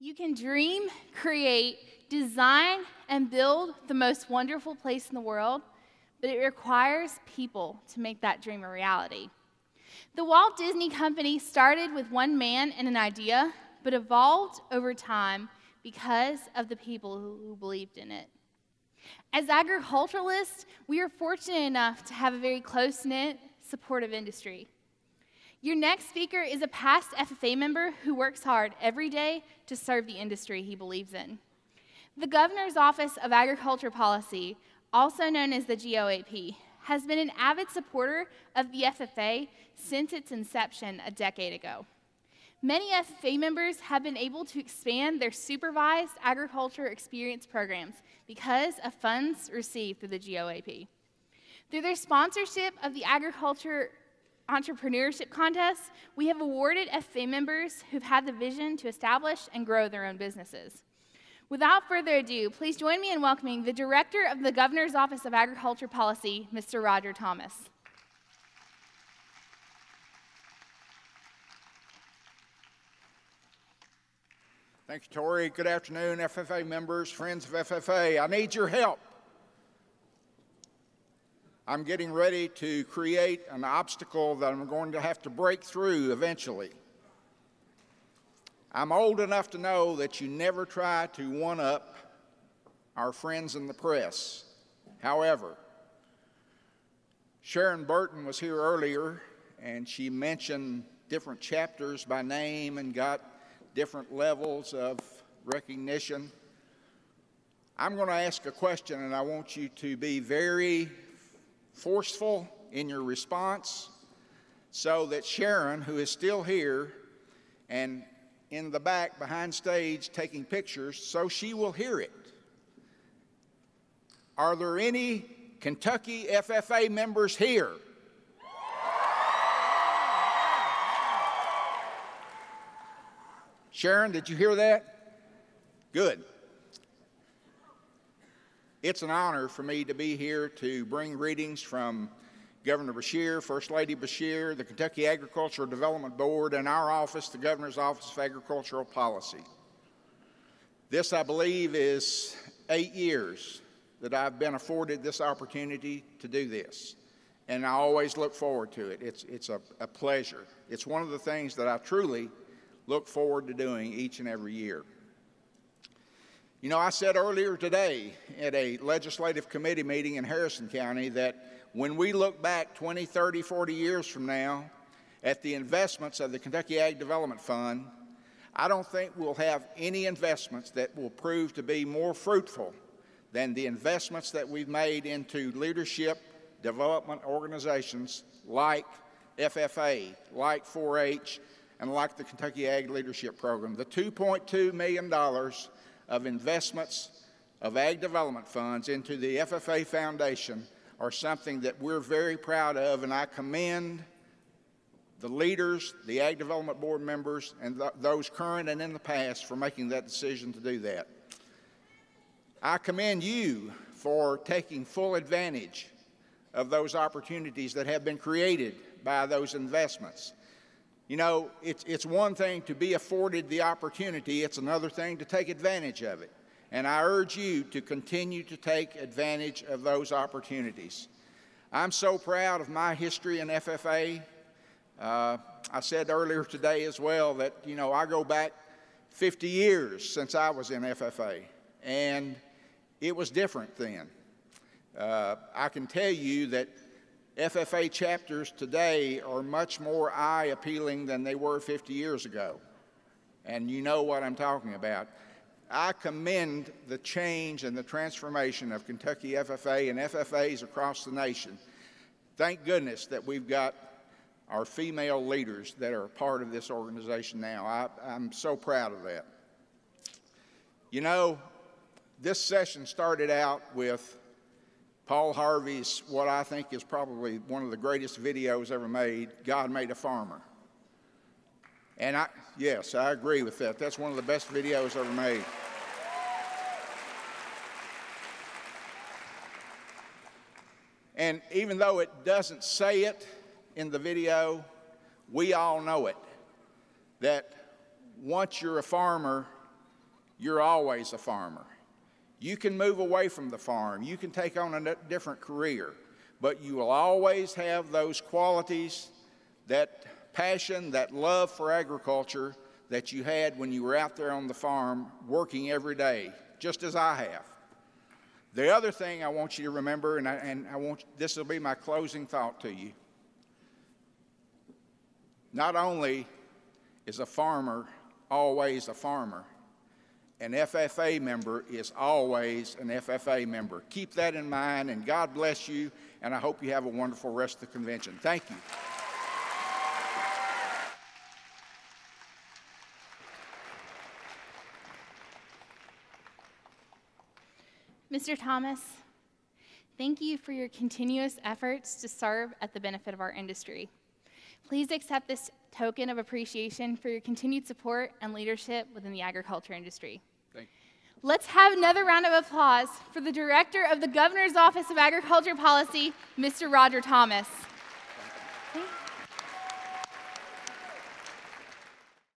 You can dream, create, design, and build the most wonderful place in the world, but it requires people to make that dream a reality. The Walt Disney Company started with one man and an idea, but evolved over time because of the people who believed in it. As agriculturalists, we are fortunate enough to have a very close knit, supportive industry. Your next speaker is a past FFA member who works hard every day to serve the industry he believes in. The Governor's Office of Agriculture Policy, also known as the GOAP, has been an avid supporter of the FFA since its inception a decade ago. Many FFA members have been able to expand their supervised agriculture experience programs because of funds received through the GOAP. Through their sponsorship of the Agriculture entrepreneurship contests, we have awarded FFA members who've had the vision to establish and grow their own businesses. Without further ado, please join me in welcoming the Director of the Governor's Office of Agriculture Policy, Mr. Roger Thomas. Thank you, Tori. Good afternoon, FFA members, friends of FFA. I need your help. I'm getting ready to create an obstacle that I'm going to have to break through eventually. I'm old enough to know that you never try to one up our friends in the press. However, Sharon Burton was here earlier and she mentioned different chapters by name and got different levels of recognition. I'm going to ask a question and I want you to be very forceful in your response so that Sharon, who is still here and in the back behind stage taking pictures, so she will hear it. Are there any Kentucky FFA members here? Sharon, did you hear that? Good. It's an honor for me to be here to bring readings from Governor Beshear, First Lady Beshear, the Kentucky Agricultural Development Board, and our office, the Governor's Office of Agricultural Policy. This, I believe, is eight years that I've been afforded this opportunity to do this. And I always look forward to it. It's, it's a, a pleasure. It's one of the things that I truly look forward to doing each and every year. You know, I said earlier today at a legislative committee meeting in Harrison County that when we look back 20, 30, 40 years from now at the investments of the Kentucky Ag Development Fund, I don't think we'll have any investments that will prove to be more fruitful than the investments that we've made into leadership development organizations like FFA, like 4 H, and like the Kentucky Ag Leadership Program. The $2.2 million of investments of ag development funds into the FFA Foundation are something that we're very proud of, and I commend the leaders, the Ag Development Board members, and th those current and in the past for making that decision to do that. I commend you for taking full advantage of those opportunities that have been created by those investments. You know, it's, it's one thing to be afforded the opportunity, it's another thing to take advantage of it. And I urge you to continue to take advantage of those opportunities. I'm so proud of my history in FFA. Uh, I said earlier today as well that, you know, I go back 50 years since I was in FFA, and it was different then. Uh, I can tell you that FFA chapters today are much more eye appealing than they were 50 years ago. And you know what I'm talking about. I commend the change and the transformation of Kentucky FFA and FFAs across the nation. Thank goodness that we've got our female leaders that are part of this organization now. I, I'm so proud of that. You know, this session started out with Paul Harvey's, what I think is probably one of the greatest videos ever made, God Made a Farmer. And I, yes, I agree with that. That's one of the best videos ever made. And even though it doesn't say it in the video, we all know it. That once you're a farmer, you're always a farmer. You can move away from the farm, you can take on a different career, but you will always have those qualities, that passion, that love for agriculture that you had when you were out there on the farm working every day, just as I have. The other thing I want you to remember, and I, and I want this will be my closing thought to you. Not only is a farmer always a farmer, an FFA member is always an FFA member. Keep that in mind, and God bless you, and I hope you have a wonderful rest of the convention. Thank you. Mr. Thomas, thank you for your continuous efforts to serve at the benefit of our industry. Please accept this token of appreciation for your continued support and leadership within the agriculture industry. Let's have another round of applause for the Director of the Governor's Office of Agriculture Policy, Mr. Roger Thomas.